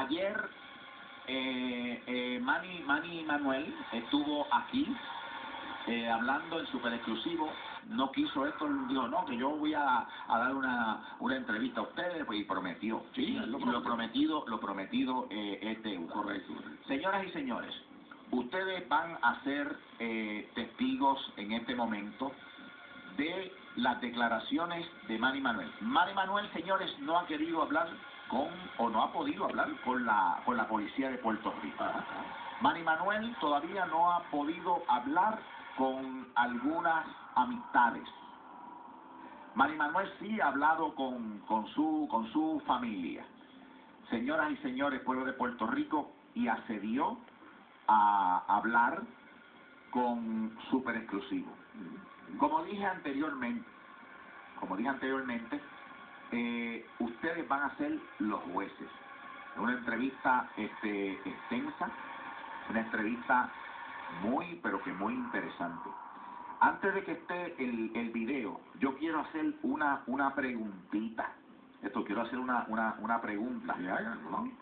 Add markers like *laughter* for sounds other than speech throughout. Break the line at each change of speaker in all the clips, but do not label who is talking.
ayer eh, eh, Manny, Manny Manuel estuvo aquí eh, hablando en super exclusivo. No quiso esto, dijo, no, que yo voy a, a dar una, una entrevista a ustedes, pues, y prometió. Sí, y lo prometido, lo prometido eh, es deuda.
Correcto.
Señoras y señores, ustedes van a ser eh, testigos en este momento de las declaraciones de Manny Manuel. Manny Manuel, señores, no ha querido hablar con, o no ha podido hablar con la, con la policía de Puerto Rico. Manny Manuel todavía no ha podido hablar con algunas amistades. Manny Manuel sí ha hablado con, con, su, con su familia. Señoras y señores, pueblo de Puerto Rico, y accedió a hablar con Super Exclusivo. Como dije anteriormente, como dije anteriormente, eh, ustedes van a ser los jueces. Una entrevista este, extensa, una entrevista muy, pero que muy interesante. Antes de que esté el, el video, yo quiero hacer una, una preguntita. Esto, quiero hacer una, una, una pregunta.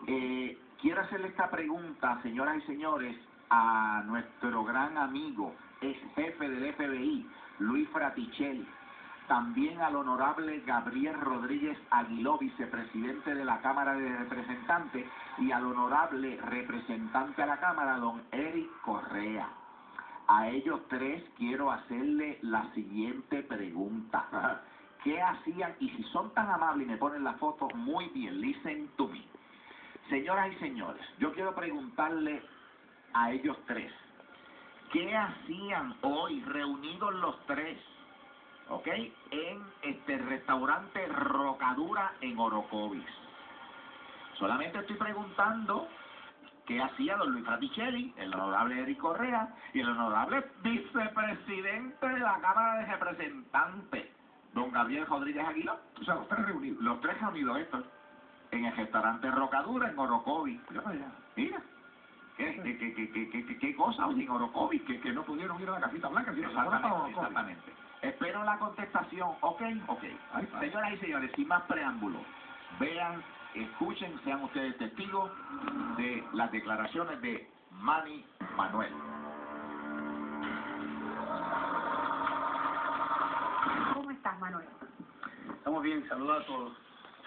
Eh, quiero hacerle esta pregunta, señoras y señores, a nuestro gran amigo, ex jefe del FBI, Luis Fraticelli, también al honorable Gabriel Rodríguez Aguiló, vicepresidente de la Cámara de Representantes, y al honorable representante a la Cámara, don Eric Correa. A ellos tres quiero hacerle la siguiente pregunta. *laughs* ¿Qué hacían? Y si son tan amables y me ponen la foto, muy bien, listen to me. Señoras y señores, yo quiero preguntarle a ellos tres, ¿qué hacían hoy reunidos los tres, ok, en este restaurante Rocadura en Orocovis? Solamente estoy preguntando qué hacía don Luis Fraticelli, el honorable Eric Correa y el honorable vicepresidente de la Cámara de Representantes, don Gabriel Rodríguez Aguiló.
O sea, los tres reunidos.
Los tres reunidos estos en el restaurante Rocadura en Orocovis.
Allá.
Mira, ¿qué, qué, qué, qué, qué, qué, qué- qué cosa oye, en?
Que, que no pudieron ir a la casita blanca, sino
Exactamente, exactamente. Espero la contestación. Ok, ok. Señoras y señores, sin más preámbulos, vean, escuchen, sean ustedes testigos de las declaraciones de Manny Manuel.
¿Cómo estás, Manuel?
Estamos bien, saludos a todos.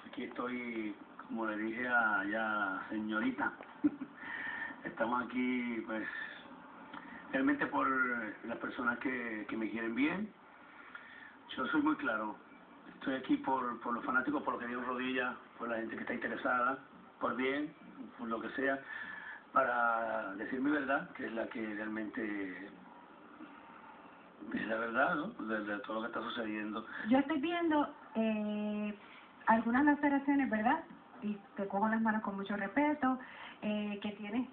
Aquí estoy, como le dije a ya señorita, estamos aquí pues realmente por las personas que, que me quieren bien. Yo soy muy claro, estoy aquí por, por los fanáticos, por los que dieron rodillas, por la gente que está interesada, por bien, por lo que sea, para decir mi verdad, que es la que realmente es la verdad, ¿no? De, de todo lo que está sucediendo.
Yo estoy viendo eh, algunas laceraciones, ¿verdad? Y te cojo las manos con mucho respeto, eh, que tienes,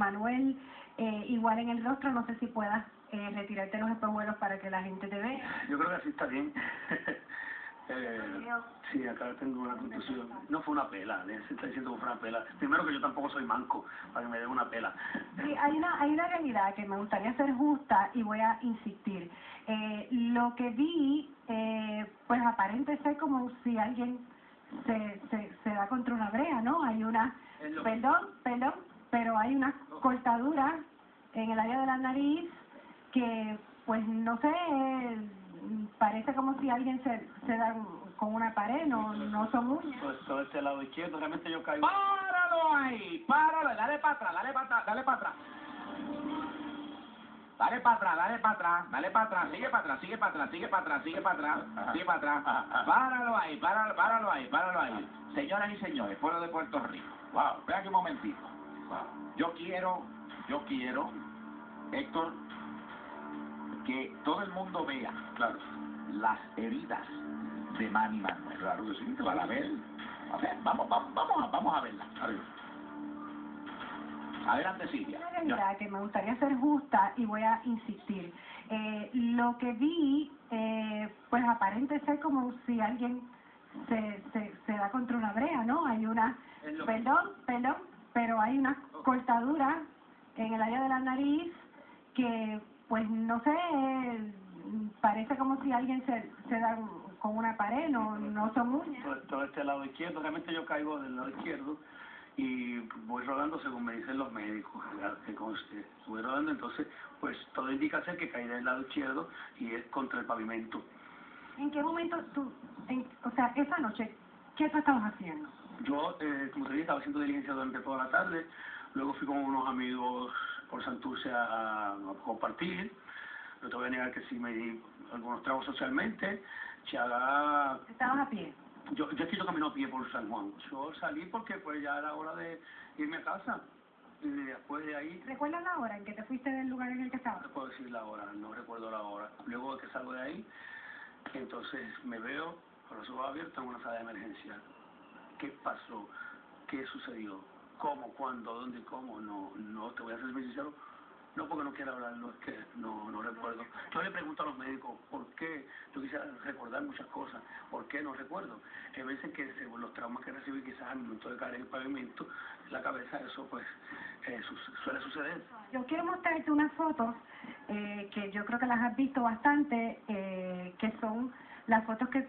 Manuel, eh, igual en el rostro, no sé si puedas eh, retirarte los espejuelos para que la gente te vea.
Yo creo que así está bien. *laughs* eh, sí, acá tengo una contusión. No fue una pela, ¿eh? se está diciendo que fue una pela. Primero que yo tampoco soy manco, para que me den una pela.
Sí, hay una, hay una realidad que me gustaría ser justa y voy a insistir. Eh, lo que vi, eh, pues aparente ser como si alguien se, se, se da contra una brea, ¿no? Hay una, perdón, perdón, pero hay una cortadura en el área de la nariz que, pues no sé, parece como si alguien se, se da con una pared, no, no son uñas.
Pues todo este lado izquierdo, realmente yo caigo.
¡Páralo ahí! ¡Páralo! Dale para atrás, dale para atrás, dale para atrás. Dale para atrás, dale para atrás, dale para atrás, sigue para atrás, sigue para atrás, sigue para atrás, sigue para atrás, sigue para atrás. Páralo ahí, páralo, páralo ahí, páralo ahí. Señoras y señores, pueblo de Puerto Rico. Wow, vean un momentito. Yo quiero, yo quiero, Héctor, que todo el mundo vea
Claro.
las heridas de Manny Manuel.
Claro que sí.
Para ver, a ver, vamos, vamos, vamos, a- vamos a verla.
Arriba.
Adelante, Silvia.
una realidad que me gustaría ser justa y voy a insistir. Eh, lo que vi, eh, pues aparente ser como si alguien se, se, se da contra una brea, ¿no? Hay una, perdón, perdón, pero hay una cortadura en el área de la nariz que, pues no sé, parece como si alguien se, se da con una pared, no, no son uñas.
Todo, todo este lado izquierdo, realmente yo caigo del lado izquierdo. y voy rodando según me dicen los médicos, que conste. Voy rodando, entonces, pues todo indica ser que caí del lado izquierdo y es contra el pavimento.
¿En qué momento tú, en, o sea, esa noche, qué tú estabas haciendo?
Yo, eh, como te dije, estaba haciendo diligencia durante toda la tarde, luego fui con unos amigos por Santurce a, a compartir, no te voy a negar que sí me di algunos tragos socialmente, Chaga,
¿Estabas a pie?
yo, yo es que yo camino a pie por San Juan, yo salí porque pues ya era hora de irme a casa, y después de ahí,
¿Recuerdas la hora en que te fuiste del lugar en el que
no
estabas?
te puedo decir la hora, no recuerdo la hora, luego de que salgo de ahí, entonces me veo con los ojos abiertos en una sala de emergencia, ¿qué pasó? ¿Qué sucedió? ¿Cómo? ¿Cuándo? ¿Dónde? ¿Cómo? No, no, te voy a ser sincero. No porque no quiera hablarlo, es que no, no recuerdo. Yo le pregunto a los médicos, ¿por qué? Yo quisiera recordar muchas cosas, ¿por qué no recuerdo? Hay veces que según los traumas que recibí, quizás al momento de caer en el pavimento, en la cabeza, eso pues eh, su- suele suceder.
Yo quiero mostrarte unas fotos eh, que yo creo que las has visto bastante, eh, que son las fotos que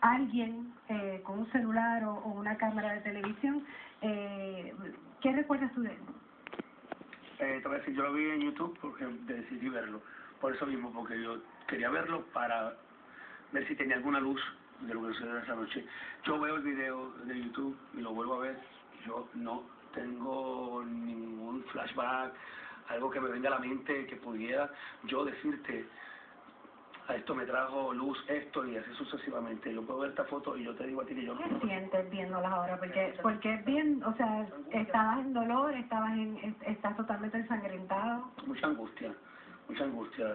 alguien eh, con un celular o, o una cámara de televisión, eh, ¿qué recuerdas tú de eso?
Eh, te voy a decir, yo lo vi en YouTube porque decidí verlo. Por eso mismo, porque yo quería verlo para ver si tenía alguna luz de lo que sucedió esa noche. Yo veo el video de YouTube y lo vuelvo a ver. Yo no tengo ningún flashback, algo que me venga a la mente que pudiera yo decirte a esto me trajo luz esto y así sucesivamente. Yo puedo ver esta foto y yo te digo a ti que yo no
¿Qué sientes viéndolas ahora? Porque, porque es bien, o sea, estabas en dolor, estabas en, es- estás totalmente ensangrentado.
mucha angustia, mucha angustia.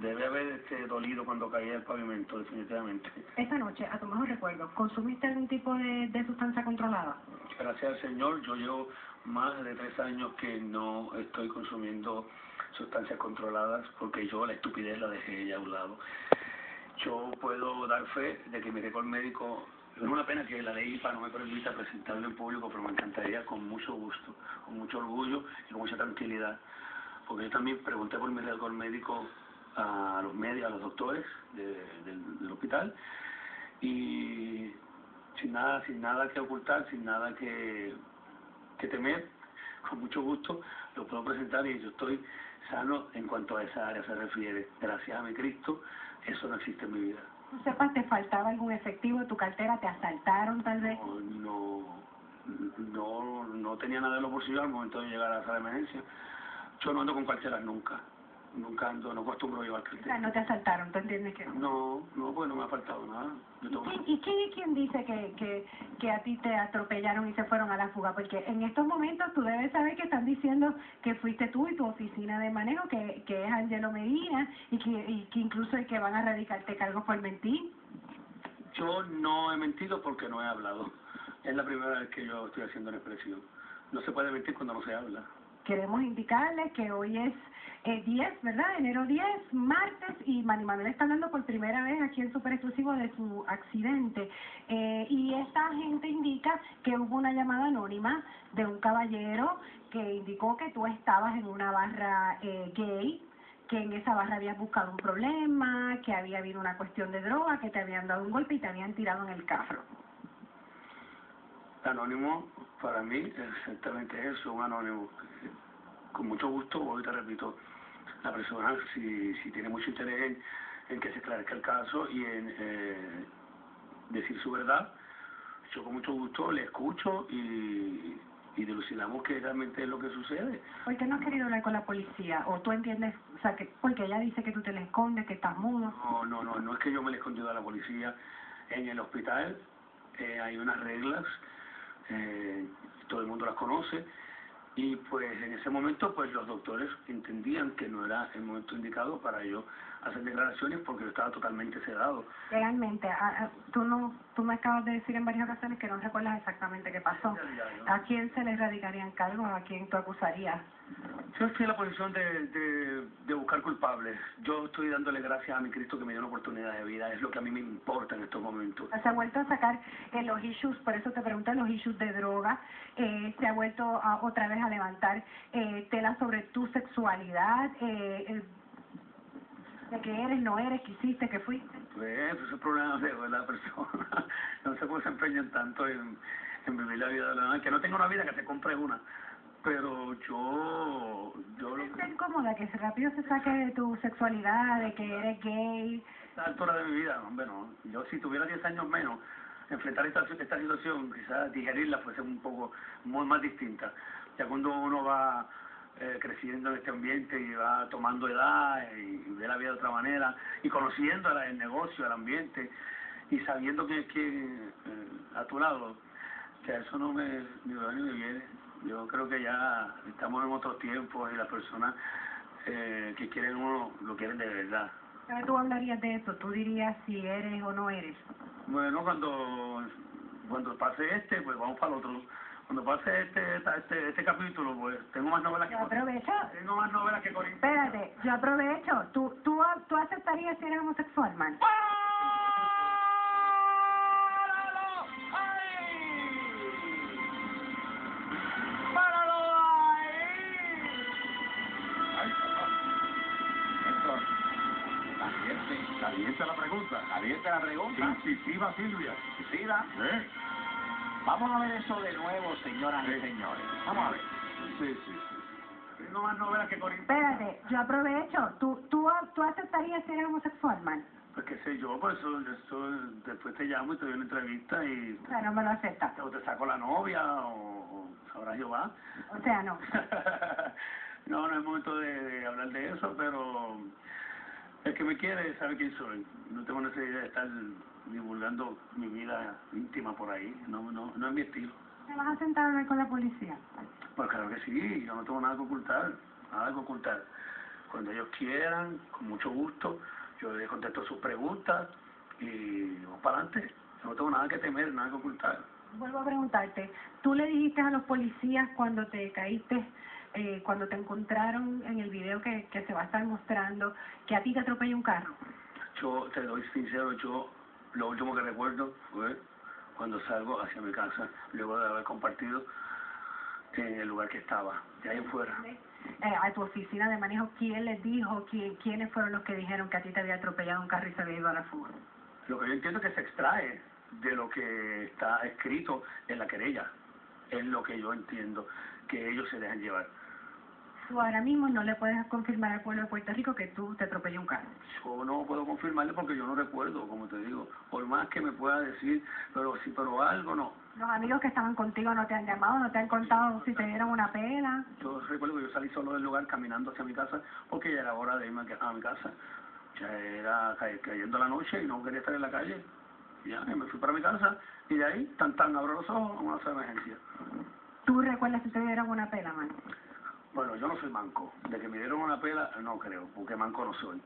Debe haber este, dolido cuando caía el pavimento, definitivamente.
Esa noche, a tu mejor recuerdo, ¿consumiste algún tipo de, de sustancia controlada?
Gracias al Señor, yo llevo más de tres años que no estoy consumiendo sustancias controladas porque yo la estupidez la dejé ya a un lado. Yo puedo dar fe de que mi récord médico, es una pena que la ley IPA no me permita presentarlo en público, pero me encantaría con mucho gusto, con mucho orgullo y con mucha tranquilidad. Porque yo también pregunté por mi récord médico a los médicos, a los doctores de- del, del hospital y sin nada, sin nada que ocultar, sin nada que, que temer, *laughs* con mucho gusto lo puedo presentar y yo estoy sano en cuanto a esa área se refiere. Gracias a mi Cristo, eso no existe en mi vida.
¿Tú sepas, te faltaba algún efectivo de tu cartera? ¿Te asaltaron tal vez?
No, no, no, no tenía nada en los bolsillos al momento de llegar a la sala de emergencia. Yo no ando con carteras nunca, nunca ando, no acostumbro llevar
O sea, no te asaltaron, ¿tú entiendes que no?
No, no, pues no me ha faltado nada. Yo tengo-
¿Y quién, es quien dice que, que, que a ti te atropellaron y se fueron a la fuga? Porque en estos momentos tú debes saber que están diciendo que fuiste tú y tu oficina de manejo, que, que es Angelo Medina, y que, y que incluso y que van a radicarte cargos por mentir.
Yo no he mentido porque no he hablado. Es la primera vez que yo estoy haciendo la expresión. No se puede mentir cuando no se habla.
Queremos indicarles que hoy es eh, 10, ¿verdad? Enero 10, martes, y Manny Manuel está hablando por primera vez aquí en Super Exclusivo de su accidente. Eh, y esta gente indica que hubo una llamada anónima de un caballero que indicó que tú estabas en una barra eh, gay, que en esa barra habías buscado un problema, que había habido una cuestión de droga, que te habían dado un golpe y te habían tirado en el carro.
Anónimo, para mí, exactamente eso, un anónimo. Con mucho gusto, hoy te repito, la persona, si, si tiene mucho interés en, en que se esclarezca el caso y en eh, decir su verdad, yo con mucho gusto le escucho y, y dilucidamos qué realmente es lo que sucede.
¿Por qué no has querido hablar con la policía? ¿O tú entiendes, o sea, que porque ella dice que tú te le escondes, que estás mudo?
No, no, no, no es que yo me le he escondido a la policía. En el hospital eh, hay unas reglas, eh, todo el mundo las conoce, y pues en ese momento pues los doctores entendían que no era el momento indicado para yo hacer declaraciones porque yo estaba totalmente sedado.
Legalmente, a- a- tú no, tú me acabas de decir en varias ocasiones que no recuerdas exactamente qué pasó. ¿A quién se le radicarían cargos? ¿A quién tú acusarías?
Yo estoy en la posición de, de, de buscar culpables. Yo estoy dándole gracias a mi Cristo que me dio una oportunidad de vida. Es lo que a mí me importa en estos momentos.
Se ha vuelto a sacar eh, los issues, por eso te pregunto, los issues de droga. Eh, se ha vuelto a- otra vez a levantar eh, tela sobre tu sexualidad, eh, que eres, no eres, que hiciste, que fuiste.
Pues ese es problema de la persona. *laughs* No se desempeñan tanto en, en vivir la vida de la que no tenga una vida, que se compre una. Pero yo, yo lo
Está incómoda que rápido se saque de tu sexualidad, de que eres gay.
a esta altura de mi vida, hombre, no. Yo si tuviera 10 años menos, enfrentar esta, esta situación, quizás digerirla fuese un poco muy más distinta. Ya cuando uno va eh, creciendo en este ambiente y va tomando edad y, y ve la vida de otra manera y conociendo el, negocio, el ambiente y sabiendo que, que eh, a tu lado, que eso no me, ni me va ni me viene. Yo creo que ya estamos en otros tiempos y las personas eh, que quieren uno lo quieren de verdad.
Tú hablarías de eso, tú dirías si eres o no eres.
Bueno, cuando cuando pase este, pues vamos para el otro. Cuando pase este este este capítulo, pues tengo más novelas que
Yo aprovecho.
tengo más novelas que Corín.
Espérate, yo aprovecho. ¿Tú, tú, tú aceptarías si eres homosexual, man?
¡Páralo ahí! ¡Páralo ahí!
Ay.
Héctor, caliente,
Caliente la pregunta.
caliente la pregunta.
Incisiva Silvia.
Sí, da.
¿Eh?
Vamos a ver eso de nuevo, señoras y señores. Vamos a ver.
Sí, sí, sí.
Tengo más novelas que Corín.
Espérate, yo aprovecho. ¿Tú, tú, tú aceptarías si eres homosexual, man?
Pues qué sé yo, pues eso, eso, después te llamo y te doy una entrevista y
O sea, no me lo aceptas.
o te saco la novia o, o sabrá Jehová.
O sea, no. *laughs*
no, no es momento de, de hablar de eso, pero el que me quiere sabe quién soy. No tengo necesidad de estar divulgando mi vida íntima por ahí. No, no, no es mi estilo.
¿Te vas a sentar a hablar con la policía?
Pues claro que sí, yo no tengo nada que ocultar, nada que ocultar. Cuando ellos quieran, con mucho gusto, yo les contesto sus preguntas y vamos para adelante. Yo no tengo nada que temer, nada que ocultar.
Vuelvo a preguntarte, ¿tú le dijiste a los policías cuando te caíste, eh, cuando te encontraron en el video que, que se va a estar mostrando, que a ti te atropelló un carro?
Yo te doy sincero, yo lo último que recuerdo fue cuando salgo hacia mi casa, luego de haber compartido en el lugar que estaba, de ahí en fuera.
Eh, a tu oficina de manejo, ¿quién les dijo, quién, quiénes fueron los que dijeron que a ti te había atropellado un carro y se había ido a la fuga?
Lo que yo entiendo es que se extrae de lo que está escrito en la querella, es lo que yo entiendo, que ellos se dejan llevar.
Tú ahora mismo no le puedes confirmar al pueblo de Puerto Rico que tú te atropelló un carro.
Yo no puedo confirmarle porque yo no recuerdo, como te digo, por más que me pueda decir, pero sí, pero algo no.
Los amigos que estaban contigo no te han llamado, no te han contado si te dieron una pela.
Yo recuerdo que yo salí solo del lugar caminando hacia mi casa porque ya era hora de irme a a mi casa. Ya era ca- cayendo la noche y no quería estar en la calle. Ya, y me fui para mi casa y de ahí, tan tan, abro los ojos, una de emergencia.
¿Tú recuerdas si te dieron una pela, man?
Bueno, yo no soy manco. De que me dieron una pela, no creo, porque manco no soy.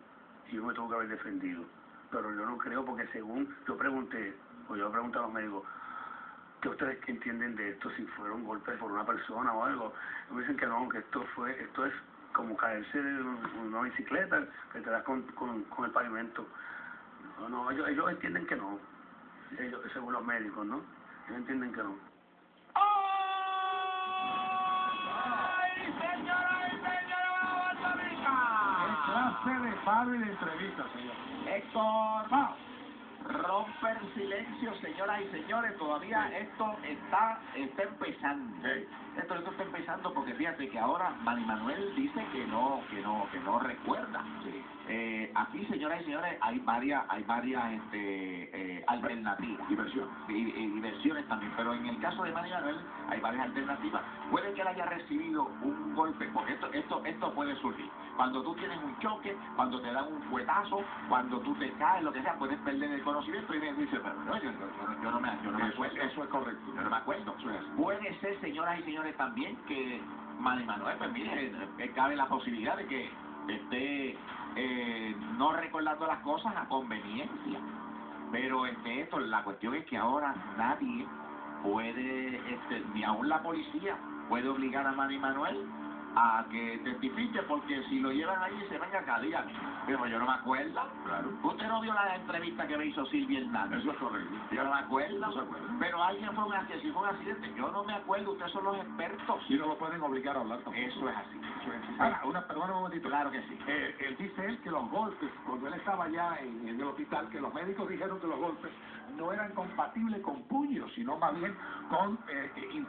Y yo me tuve que haber defendido. Pero yo no creo porque según yo pregunté, o yo pregunté a los médicos, ¿qué ustedes que entienden de esto? Si fueron golpes por una persona o algo. Me dicen que no, que esto fue, esto es como caerse de un- una bicicleta que te das con, con, con el pavimento. No, no, ellos, ellos entienden que no. Ellos, según los médicos, ¿no? Ellos entienden que no.
De y de entrevista, señor?
Héctor,
Ah,
rompe el silencio, señoras y señores. Todavía esto está, está empezando. Esto, esto está empezando porque fíjate que ahora Manny Manuel dice que no, que no, que no recuerda. Eh, aquí, señoras y señores, hay varias, hay varias este, eh, alternativas.
diversión.
y, y diversiones también, pero en el caso de Manny Manuel hay varias alternativas. Puede que él haya recibido un golpe, porque esto, esto, esto puede surgir. Cuando tú tienes un choque, cuando te dan un fuetazo, cuando tú te caes, lo que sea, puedes perder el conocimiento y dices, pero no, yo, yo- yo no me, yo no me
Eso,
acuerdo.
eso es correcto.
Yo no me acuerdo.
Eso es así.
Puede ser, señoras y señores, también que Manny Manuel, pues mire, eh, cabe la posibilidad de que esté eh, no recordando las cosas a conveniencia. Pero este, esto, la cuestión es que ahora nadie puede, este, ni aún la policía puede obligar a Manny Manuel a que testifique, porque si lo llevan ahí se van a cadía. Pero yo no me acuerdo.
Claro.
Usted no vio la entrevista que me hizo Silvia Hernández.
Eso es correcto.
Yo no me acuerdo.
No se acuerda.
Pero alguien fue un accidente, si fue un accidente. Yo no me acuerdo, ustedes son los expertos.
Y no lo pueden obligar a hablar tampoco.
Eso es así. Eso es así.
Ahora, una, perdona un momentito.
Claro que sí.
Eh, él dice él que los golpes, cuando él estaba ya en, en el hospital, que los médicos dijeron que los golpes no eran compatibles con puños, sino más bien con eh, impactos.